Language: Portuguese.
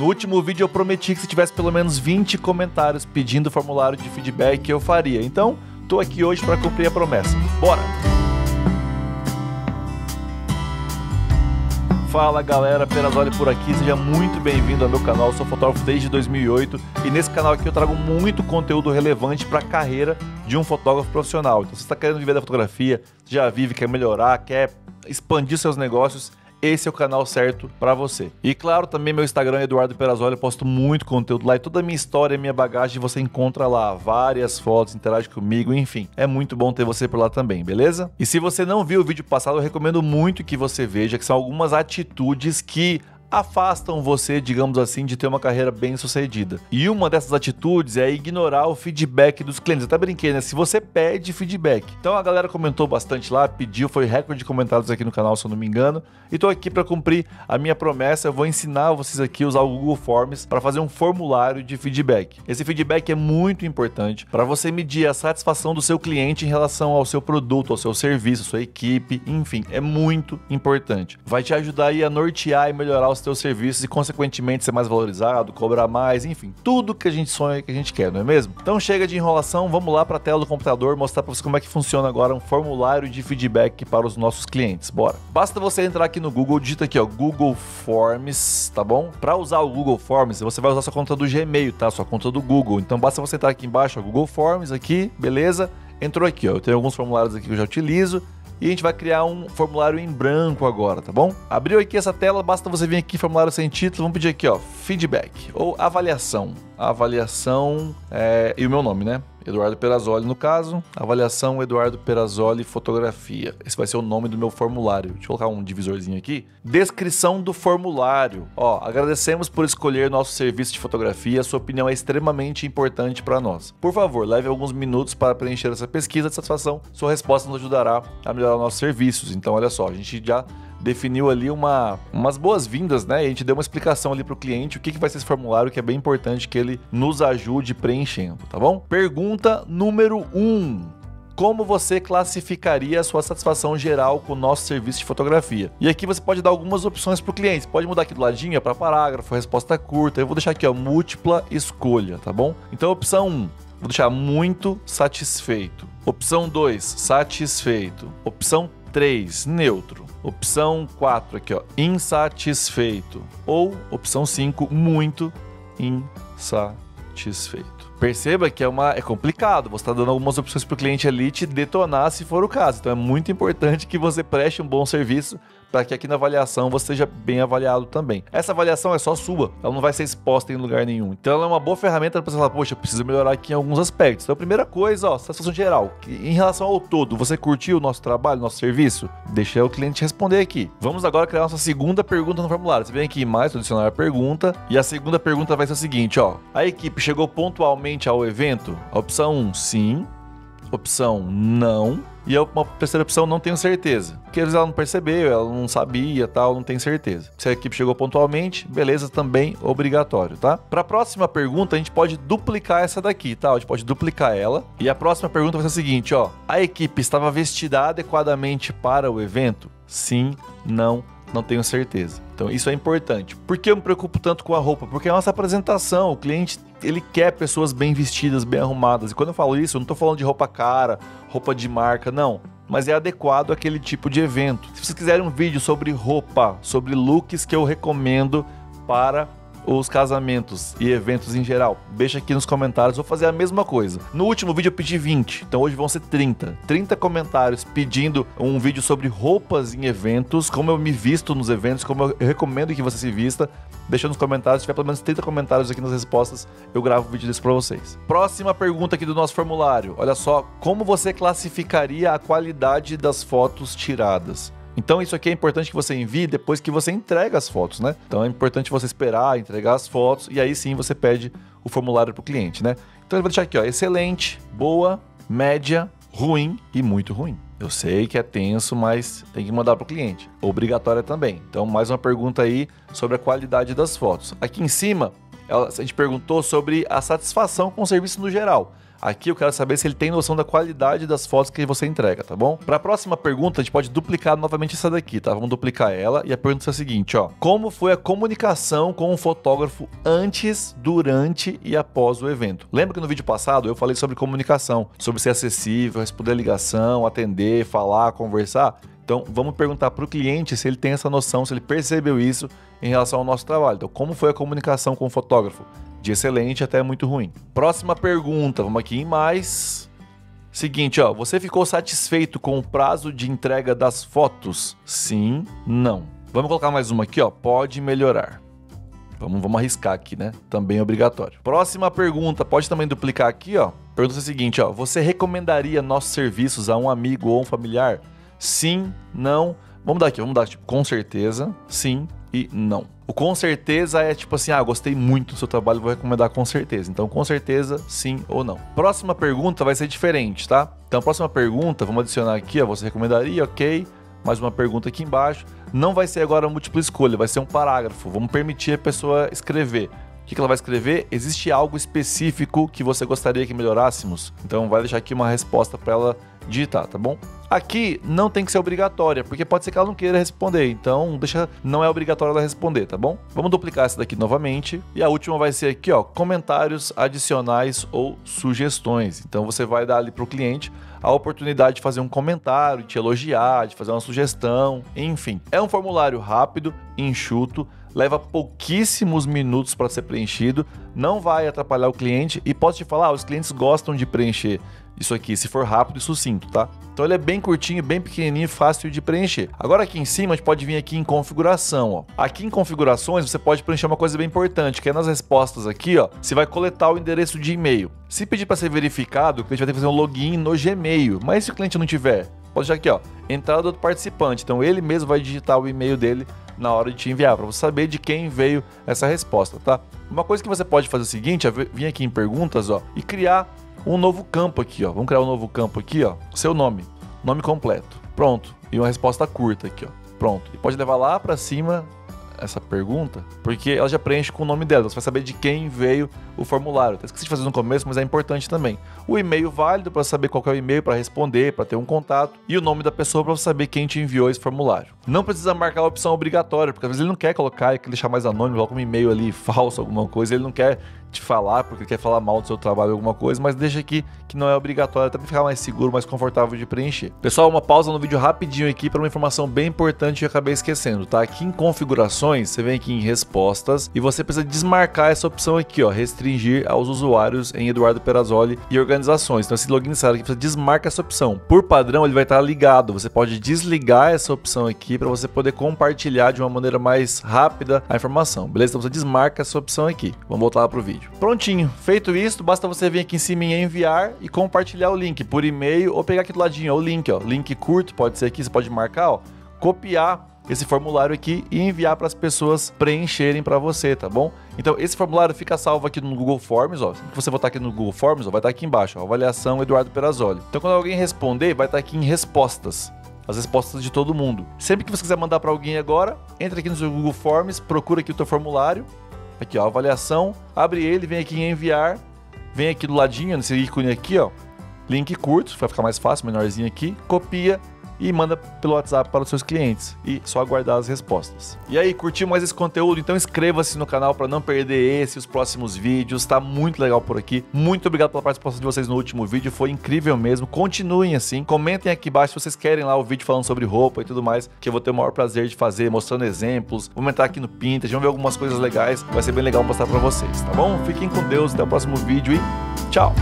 No último vídeo eu prometi que se tivesse pelo menos 20 comentários pedindo formulário de feedback eu faria. Então, tô aqui hoje para cumprir a promessa. Bora! Fala galera, Perazoli por aqui, seja muito bem-vindo ao meu canal, eu sou fotógrafo desde 2008 e nesse canal aqui eu trago muito conteúdo relevante para a carreira de um fotógrafo profissional. Então, se você está querendo viver da fotografia, já vive, quer melhorar, quer expandir seus negócios, esse é o canal certo para você. E claro, também meu Instagram, Eduardo Perazoli, eu posto muito conteúdo lá e toda a minha história, minha bagagem você encontra lá, várias fotos, interage comigo, enfim. É muito bom ter você por lá também, beleza? E se você não viu o vídeo passado, eu recomendo muito que você veja, que são algumas atitudes que afastam você, digamos assim, de ter uma carreira bem sucedida. E uma dessas atitudes é ignorar o feedback dos clientes. Até brinquei, né? Se você pede feedback. Então a galera comentou bastante lá, pediu, foi recorde de comentários aqui no canal, se eu não me engano. E tô aqui para cumprir a minha promessa. Eu vou ensinar vocês aqui a usar o Google Forms para fazer um formulário de feedback. Esse feedback é muito importante para você medir a satisfação do seu cliente em relação ao seu produto, ao seu serviço, à sua equipe, enfim, é muito importante. Vai te ajudar aí a nortear e melhorar os teus serviços e, consequentemente, ser mais valorizado, cobrar mais, enfim, tudo que a gente sonha que a gente quer, não é mesmo? Então chega de enrolação, vamos lá para a tela do computador mostrar para você como é que funciona agora um formulário de feedback para os nossos clientes. Bora. Basta você entrar aqui no Google, digita aqui, ó, Google Forms, tá bom? Para usar o Google Forms, você vai usar sua conta do Gmail, tá? Sua conta do Google. Então basta você entrar aqui embaixo, ó, Google Forms aqui, beleza? Entrou aqui, ó. Eu tenho alguns formulários aqui que eu já utilizo e a gente vai criar um formulário em branco agora, tá bom? Abriu aqui essa tela, basta você vir aqui formulário sem título, vamos pedir aqui, ó, feedback ou avaliação. Avaliação é, e o meu nome, né? Eduardo Perazoli no caso, avaliação Eduardo Perazoli fotografia. Esse vai ser o nome do meu formulário. Deixa eu colocar um divisorzinho aqui. Descrição do formulário. Ó, agradecemos por escolher nosso serviço de fotografia. Sua opinião é extremamente importante para nós. Por favor, leve alguns minutos para preencher essa pesquisa de satisfação. Sua resposta nos ajudará a melhorar nossos serviços. Então, olha só, a gente já definiu ali uma, umas boas-vindas, né? E a gente deu uma explicação ali para o cliente o que, que vai ser esse formulário, que é bem importante que ele nos ajude preenchendo, tá bom? Pergunta número 1. Um como você classificaria a sua satisfação geral com o nosso serviço de fotografia. E aqui você pode dar algumas opções para o cliente. pode mudar aqui do ladinho para parágrafo, resposta curta. Eu vou deixar aqui, ó, múltipla escolha, tá bom? Então, opção 1, vou deixar muito satisfeito. Opção 2, satisfeito. Opção 3, neutro. Opção 4 aqui, ó, insatisfeito. Ou opção 5, muito insatisfeito. Perceba que é, uma, é complicado, você está dando algumas opções para o cliente ali te detonar se for o caso. Então é muito importante que você preste um bom serviço para que aqui na avaliação você seja bem avaliado também. Essa avaliação é só sua, ela não vai ser exposta em lugar nenhum. Então ela é uma boa ferramenta para você falar, poxa, preciso melhorar aqui em alguns aspectos. Então a primeira coisa, ó, satisfação geral. Em relação ao todo, você curtiu o nosso trabalho, nosso serviço? Deixa o cliente responder aqui. Vamos agora criar nossa segunda pergunta no formulário. Você vem aqui em mais, adicionar a pergunta, e a segunda pergunta vai ser a seguinte, ó. A equipe chegou pontualmente ao evento? A opção 1, sim. Opção não. E a terceira opção, não tenho certeza. Porque ela não percebeu, ela não sabia, tal, não tem certeza. Se a equipe chegou pontualmente, beleza, também obrigatório, tá? Para a próxima pergunta, a gente pode duplicar essa daqui, tá? A gente pode duplicar ela. E a próxima pergunta vai ser a seguinte, ó: a equipe estava vestida adequadamente para o evento? Sim, não, não tenho certeza. Então isso é importante. Por que eu me preocupo tanto com a roupa? Porque é a nossa apresentação, o cliente ele quer pessoas bem vestidas, bem arrumadas. E quando eu falo isso, eu não estou falando de roupa cara, roupa de marca, não. Mas é adequado àquele tipo de evento. Se vocês quiserem um vídeo sobre roupa, sobre looks que eu recomendo para os casamentos e eventos em geral? Deixa aqui nos comentários, vou fazer a mesma coisa. No último vídeo eu pedi 20, então hoje vão ser 30. 30 comentários pedindo um vídeo sobre roupas em eventos, como eu me visto nos eventos, como eu recomendo que você se vista. Deixa nos comentários, se tiver pelo menos 30 comentários aqui nas respostas, eu gravo um vídeo desse para vocês. Próxima pergunta aqui do nosso formulário. Olha só, como você classificaria a qualidade das fotos tiradas? Então isso aqui é importante que você envie depois que você entrega as fotos, né? Então é importante você esperar, entregar as fotos e aí sim você pede o formulário para o cliente, né? Então eu vou deixar aqui, ó, excelente, boa, média, ruim e muito ruim. Eu sei que é tenso, mas tem que mandar para o cliente. Obrigatória também. Então mais uma pergunta aí sobre a qualidade das fotos. Aqui em cima, a gente perguntou sobre a satisfação com o serviço no geral. Aqui eu quero saber se ele tem noção da qualidade das fotos que você entrega, tá bom? Para a próxima pergunta, a gente pode duplicar novamente essa daqui, tá? Vamos duplicar ela e a pergunta é a seguinte, ó: Como foi a comunicação com o fotógrafo antes, durante e após o evento? Lembra que no vídeo passado eu falei sobre comunicação, sobre ser acessível, responder ligação, atender, falar, conversar? Então, vamos perguntar para o cliente se ele tem essa noção, se ele percebeu isso em relação ao nosso trabalho. Então, como foi a comunicação com o fotógrafo? De excelente até muito ruim. Próxima pergunta, vamos aqui em mais. Seguinte, ó, você ficou satisfeito com o prazo de entrega das fotos? Sim, não. Vamos colocar mais uma aqui, ó. Pode melhorar. Vamos, vamos arriscar aqui, né? Também é obrigatório. Próxima pergunta, pode também duplicar aqui, ó. Pergunta é a seguinte, ó. Você recomendaria nossos serviços a um amigo ou um familiar? Sim, não. Vamos dar aqui, vamos dar tipo com certeza, sim e não. O com certeza é tipo assim, ah, gostei muito do seu trabalho, vou recomendar com certeza. Então, com certeza, sim ou não. Próxima pergunta vai ser diferente, tá? Então, próxima pergunta, vamos adicionar aqui, ó, você recomendaria, ok? Mais uma pergunta aqui embaixo. Não vai ser agora múltipla escolha, vai ser um parágrafo. Vamos permitir a pessoa escrever. O que ela vai escrever? Existe algo específico que você gostaria que melhorássemos? Então, vai deixar aqui uma resposta para ela digitar, tá bom? Aqui não tem que ser obrigatória, porque pode ser que ela não queira responder, então deixa, não é obrigatório ela responder, tá bom? Vamos duplicar essa daqui novamente. E a última vai ser aqui, ó, comentários adicionais ou sugestões. Então você vai dar ali para o cliente a oportunidade de fazer um comentário, de te elogiar, de fazer uma sugestão, enfim. É um formulário rápido, enxuto, leva pouquíssimos minutos para ser preenchido, não vai atrapalhar o cliente e posso te falar, os clientes gostam de preencher isso aqui, se for rápido e sucinto, tá? Então ele é bem curtinho, bem pequenininho fácil de preencher. Agora aqui em cima a gente pode vir aqui em configuração, ó. Aqui em configurações você pode preencher uma coisa bem importante, que é nas respostas aqui, ó, você vai coletar o endereço de e-mail. Se pedir para ser verificado, o cliente vai ter que fazer um login no Gmail. Mas se o cliente não tiver, pode deixar aqui, ó, entrada do participante. Então ele mesmo vai digitar o e-mail dele na hora de te enviar, para você saber de quem veio essa resposta, tá? Uma coisa que você pode fazer é o seguinte, é vir aqui em perguntas, ó, e criar um novo campo aqui, ó. Vamos criar um novo campo aqui, ó. Seu nome, nome completo. Pronto. E uma resposta curta aqui, ó. Pronto. E pode levar lá para cima essa pergunta, porque ela já preenche com o nome dela. Você vai saber de quem veio o formulário. Eu esqueci de fazer no começo, mas é importante também. O e-mail válido para saber qual é o e-mail para responder, para ter um contato e o nome da pessoa para saber quem te enviou esse formulário. Não precisa marcar a opção obrigatória, porque às vezes ele não quer colocar, ele quer deixar mais anônimo, coloca um e-mail ali falso, alguma coisa, ele não quer te falar porque quer falar mal do seu trabalho alguma coisa, mas deixa aqui que não é obrigatório até para ficar mais seguro, mais confortável de preencher. Pessoal, uma pausa no vídeo rapidinho aqui para uma informação bem importante que eu acabei esquecendo, tá? Aqui em configurações, você vem aqui em respostas e você precisa desmarcar essa opção aqui, ó, restringir aos usuários em Eduardo Perazoli e organizações. Então esse login aqui você desmarca essa opção. Por padrão, ele vai estar ligado. Você pode desligar essa opção aqui para você poder compartilhar de uma maneira mais rápida a informação, beleza? Então você desmarca essa opção aqui. Vamos voltar lá pro vídeo. Prontinho, feito isso, basta você vir aqui em cima em enviar e compartilhar o link por e-mail ou pegar aqui do ladinho, ó, o link, ó, link curto, pode ser aqui, você pode marcar, ó, copiar esse formulário aqui e enviar para as pessoas preencherem para você, tá bom? Então esse formulário fica salvo aqui no Google Forms, ó. Se você botar aqui no Google Forms, ó, vai estar aqui embaixo, ó, avaliação Eduardo Perazoli. Então quando alguém responder, vai estar aqui em respostas as respostas de todo mundo. Sempre que você quiser mandar para alguém agora, entra aqui no seu Google Forms, procura aqui o teu formulário Aqui, ó, avaliação. Abre ele, vem aqui em enviar. Vem aqui do ladinho, nesse ícone aqui, ó. Link curto, vai ficar mais fácil, menorzinho aqui. Copia e manda pelo WhatsApp para os seus clientes e só aguardar as respostas. E aí, curtiu mais esse conteúdo? Então inscreva-se no canal para não perder esse os próximos vídeos. Tá muito legal por aqui. Muito obrigado pela participação de vocês no último vídeo, foi incrível mesmo. Continuem assim. Comentem aqui embaixo se vocês querem lá o vídeo falando sobre roupa e tudo mais, que eu vou ter o maior prazer de fazer, mostrando exemplos. Vou entrar aqui no Pinterest, vamos ver algumas coisas legais. Vai ser bem legal mostrar para vocês, tá bom? Fiquem com Deus, até o próximo vídeo e tchau!